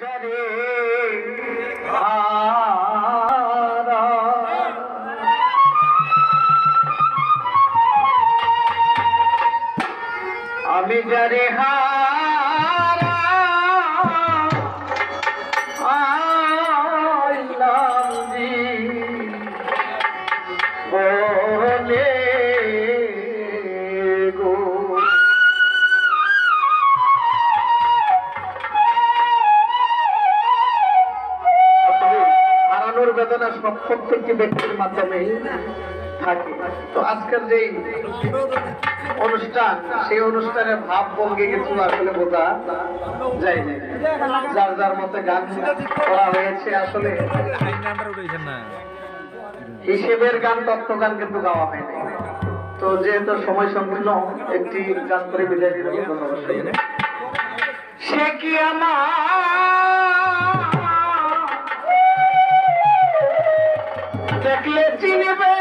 যারে হারা আমি যারে হারা প্রত্যেকটি ব্যক্তির মাধ্যমে থাকে। তো আজকের যে অনুষ্ঠান, সেই অনুষ্ঠানের ভাব ভঙ্গি কিছু আসলে বোঝা যায় যার যার মতে গান করা হয়েছে আসলে। হিসেবের গান তত্ত্ব গান কিন্তু গাওয়া হয় নাই। তো যেহেতু সময় সম্পূর্ণ একটি গান করে বিদায় সে কি আমার দেখলে চিনবে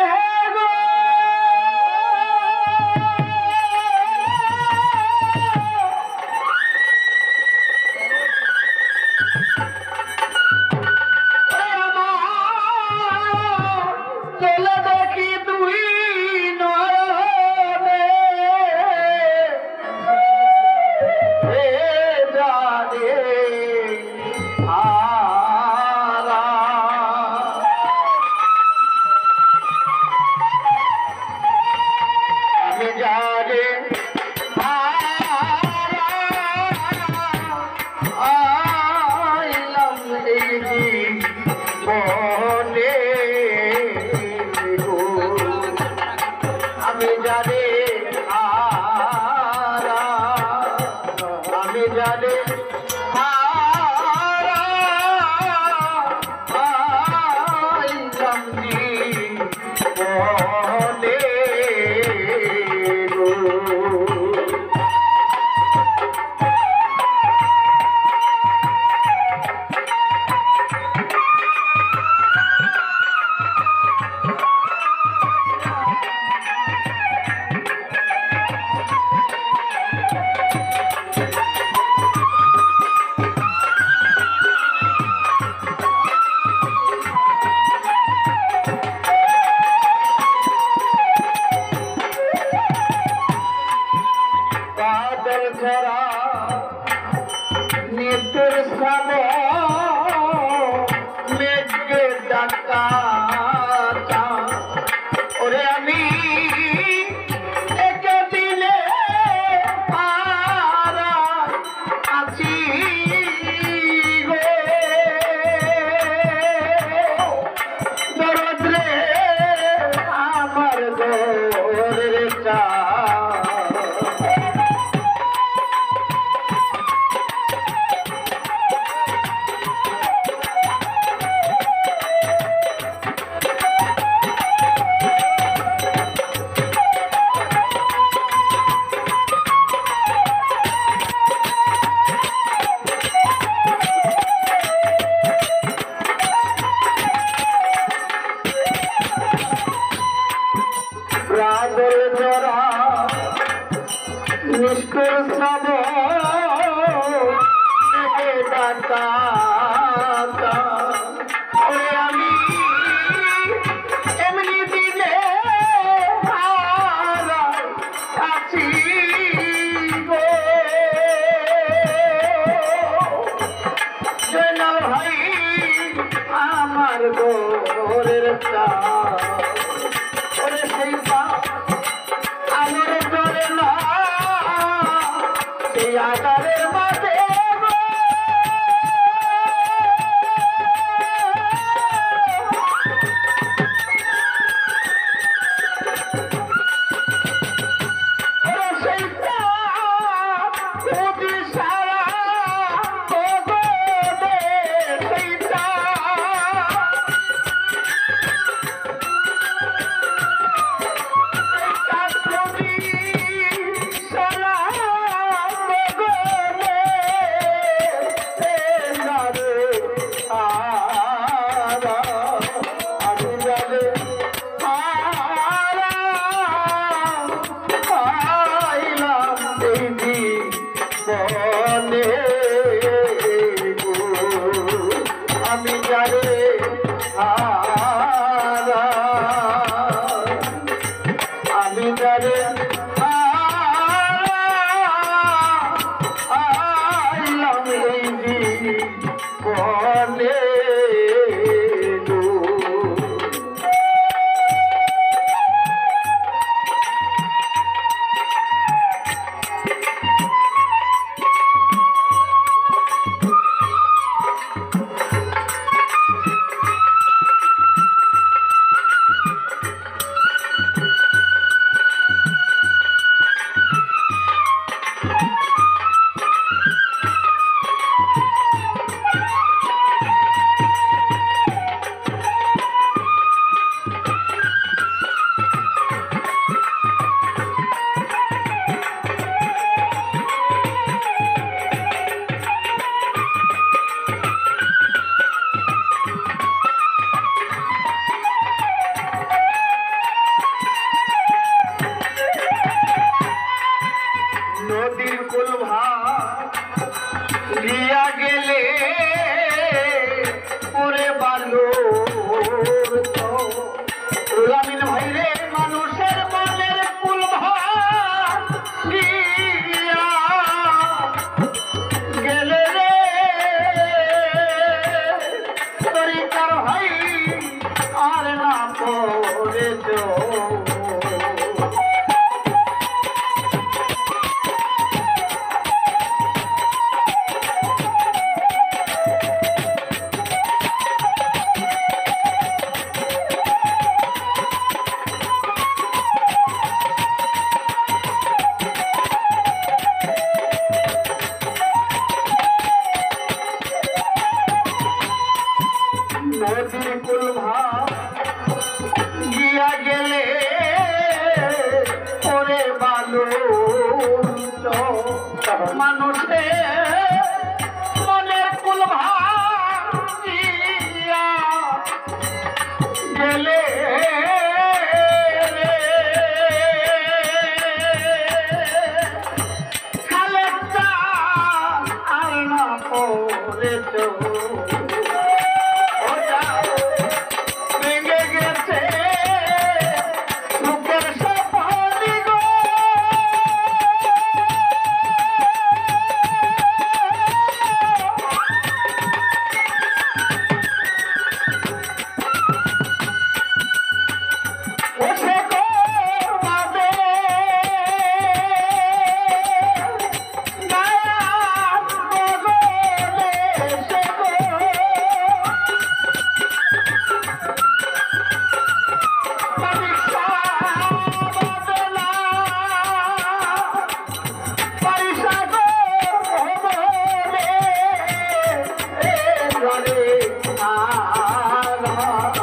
Allah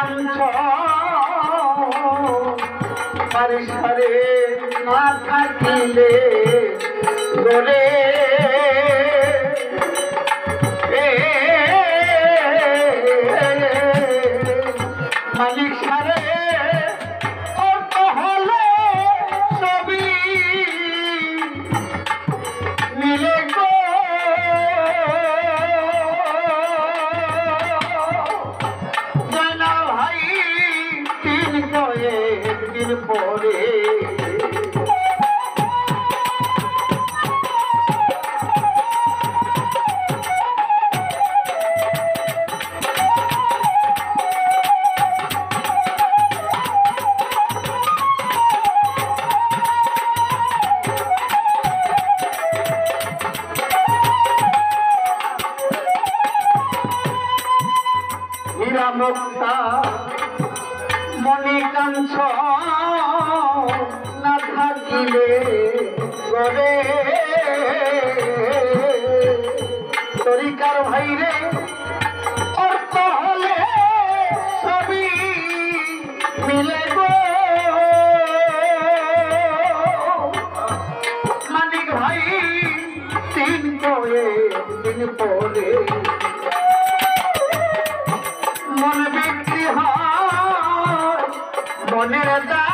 কাঞ্চ পরিসরে না থাকিলে মুক্তা। মনে কাঞ্চ না থাকিলে গরে তরিকার ভাইরে, অর্থ হলে সবই মিলে গো। মানিক ভাই, তিন করে দিন পরে মন ব্যক্তি হয়। মনের দা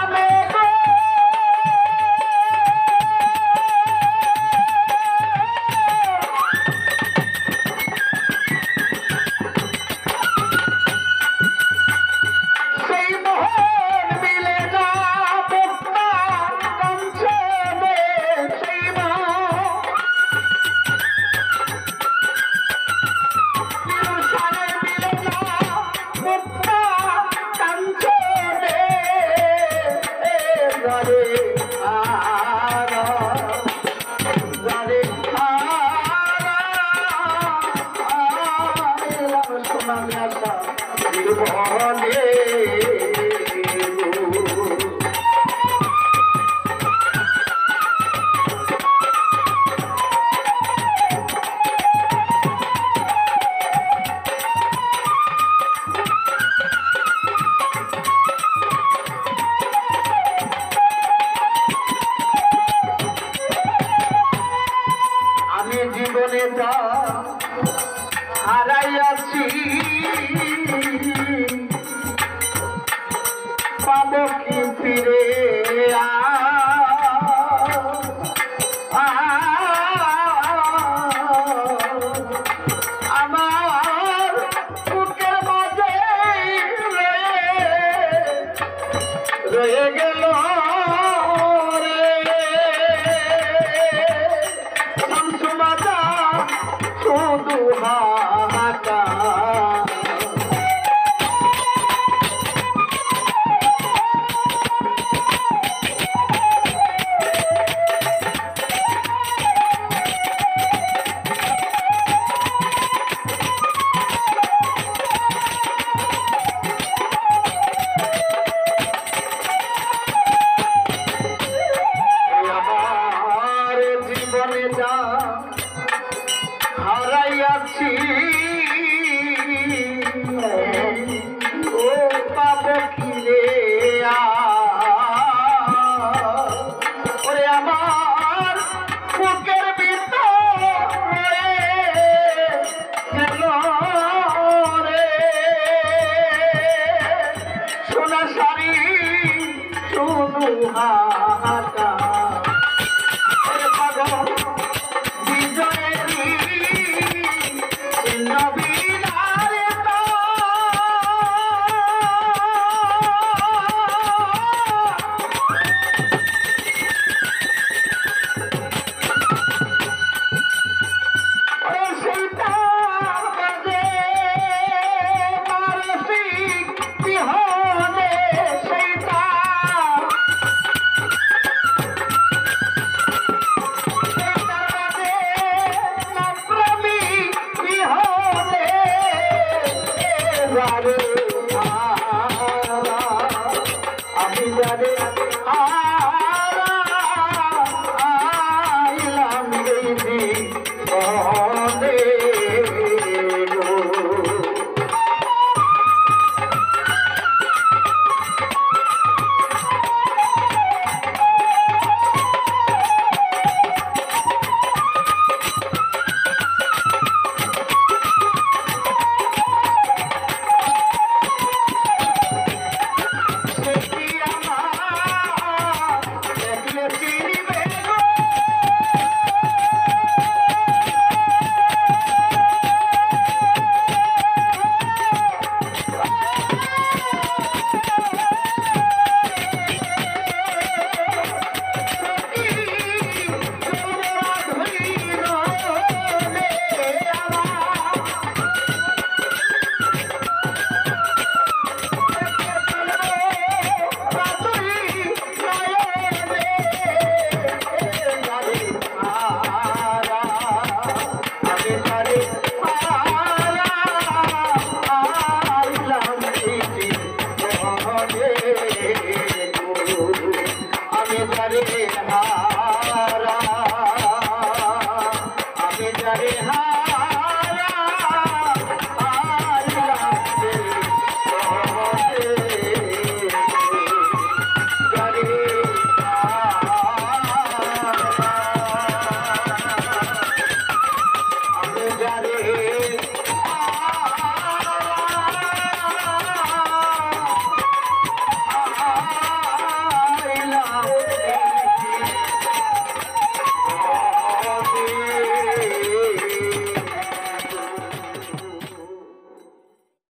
আমি জানি